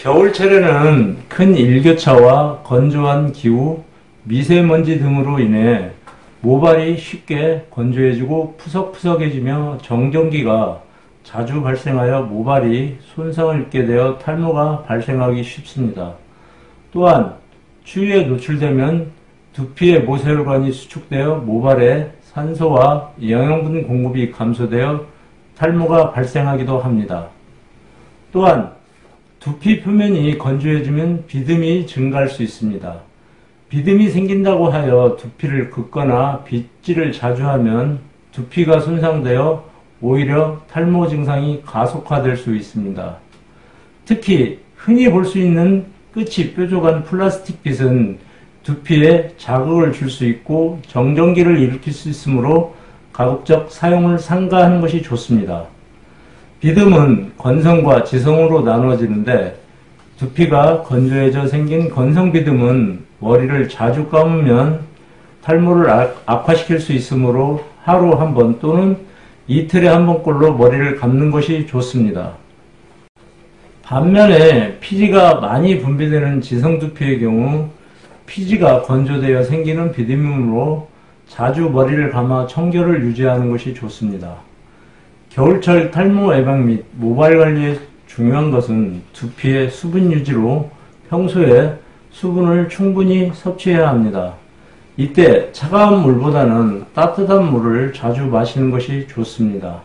겨울철에는 큰 일교차와 건조한 기후, 미세먼지 등으로 인해 모발이 쉽게 건조해지고 푸석푸석해지며 정전기가 자주 발생하여 모발이 손상을 입게 되어 탈모가 발생하기 쉽습니다. 또한 추위에 노출되면 두피의 모세혈관이 수축되어 모발에 산소와 영양분 공급이 감소되어 탈모가 발생하기도 합니다. 또한 두피 표면이 건조해지면 비듬이 증가할 수 있습니다. 비듬이 생긴다고 하여 두피를 긋거나 빗질을 자주 하면 두피가 손상되어 오히려 탈모 증상이 가속화될 수 있습니다. 특히 흔히 볼 수 있는 끝이 뾰족한 플라스틱 빗은 두피에 자극을 줄 수 있고 정전기를 일으킬 수 있으므로 가급적 사용을 삼가하는 것이 좋습니다. 비듬은 건성과 지성으로 나누어지는데 두피가 건조해져 생긴 건성 비듬은 머리를 자주 감으면 탈모를 악화시킬 수 있으므로 하루 한 번 또는 이틀에 한 번꼴로 머리를 감는 것이 좋습니다. 반면에 피지가 많이 분비되는 지성 두피의 경우 피지가 건조되어 생기는 비듬으로 자주 머리를 감아 청결을 유지하는 것이 좋습니다. 겨울철 탈모 예방 및 모발 관리에 중요한 것은 두피의 수분 유지로 평소에 수분을 충분히 섭취해야 합니다. 이때 차가운 물보다는 따뜻한 물을 자주 마시는 것이 좋습니다.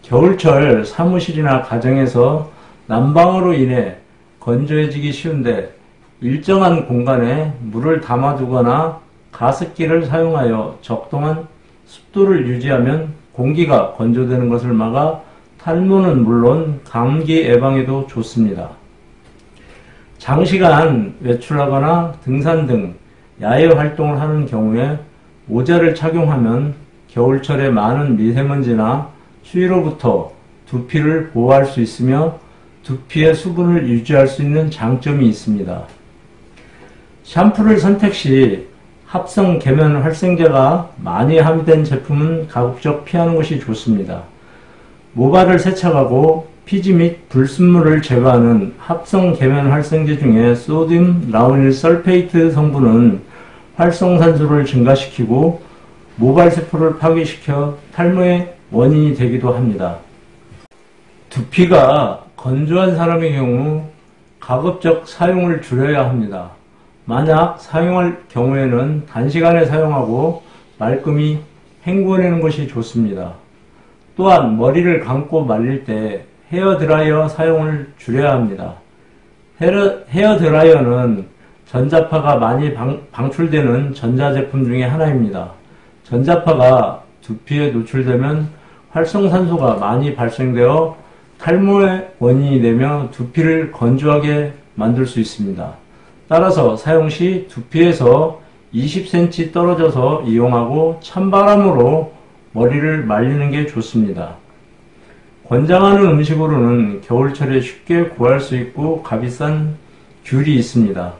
겨울철 사무실이나 가정에서 난방으로 인해 건조해지기 쉬운데 일정한 공간에 물을 담아두거나 가습기를 사용하여 적당한 습도를 유지하면 공기가 건조되는 것을 막아 탈모는 물론 감기 예방에도 좋습니다. 장시간 외출하거나 등산 등 야외 활동을 하는 경우에 모자를 착용하면 겨울철에 많은 미세먼지나 추위로부터 두피를 보호할 수 있으며 두피의 수분을 유지할 수 있는 장점이 있습니다. 샴푸를 선택 시 합성 계면 활성제가 많이 함유된 제품은 가급적 피하는 것이 좋습니다. 모발을 세척하고 피지 및 불순물을 제거하는 합성 계면 활성제 중에 소듐 lauryl sulfate 성분은 활성산소를 증가시키고 모발 세포를 파괴시켜 탈모의 원인이 되기도 합니다. 두피가 건조한 사람의 경우 가급적 사용을 줄여야 합니다. 만약 사용할 경우에는 단시간에 사용하고 말끔히 헹궈내는 것이 좋습니다. 또한 머리를 감고 말릴 때 헤어드라이어 사용을 줄여야 합니다. 헤어 드라이어는 전자파가 많이 방, 방출되는 전자제품 중의 하나입니다. 전자파가 두피에 노출되면 활성산소가 많이 발생되어 탈모의 원인이 되며 두피를 건조하게 만들 수 있습니다. 따라서 사용 시 두피에서 20cm 떨어져서 이용하고 찬바람으로 머리를 말리는 게 좋습니다. 권장하는 음식으로는 겨울철에 쉽게 구할 수 있고 값이 싼 귤이 있습니다.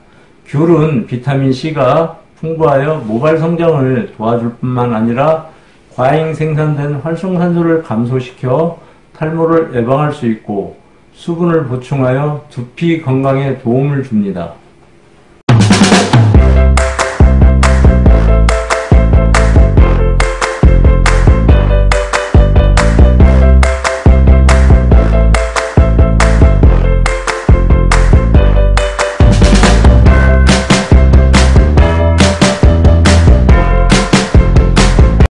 귤은 비타민C가 풍부하여 모발 성장을 도와줄 뿐만 아니라 과잉 생산된 활성산소를 감소시켜 탈모를 예방할 수 있고 수분을 보충하여 두피 건강에 도움을 줍니다.